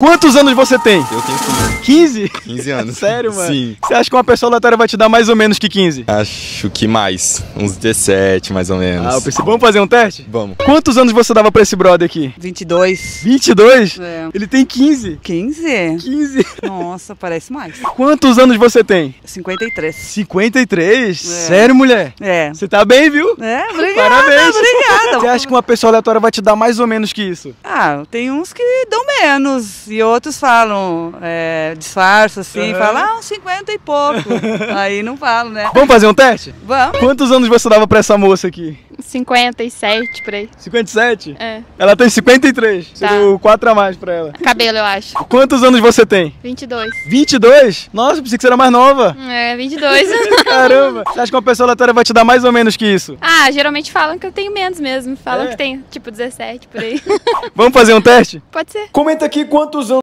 Quantos anos você tem? Eu tenho 15, 15? 15 anos. Sério, mano? Sim. Você acha que uma pessoa aleatória vai te dar mais ou menos que 15? Acho que mais. Uns 17, mais ou menos. Ah, eu pensei, vamos fazer um teste? Vamos. Quantos anos você dava pra esse brother aqui? 22. 22? É. Ele tem 15. 15? 15. Nossa, parece mais. Quantos anos você tem? 53. 53? É. Sério, mulher? É. Você tá bem, viu? É, obrigada, Parabéns. obrigada. Você acha que uma pessoa aleatória vai te dar mais ou menos que isso? Ah, tem uns que dão menos e outros falam, é, disfarçam assim, Aham. falam, ah, uns 50 e pouco. Aí não falam, né? Vamos fazer um teste? Vamos. Quantos anos você dava pra essa moça aqui? 57 por aí. 57? É. Ela tem 53. Tá. Seria 4 a mais pra ela. Cabelo, eu acho. Quantos anos você tem? 22. 22? Nossa, eu pensei que você era mais nova. É, 22. Caramba. Você acha que uma pessoa aleatória vai te dar mais ou menos que isso? ah, geralmente falam que eu tenho menos mesmo. Falam É? que tem, tipo, 17 por aí. Vamos fazer um teste? Pode ser. Comenta aqui quantos anos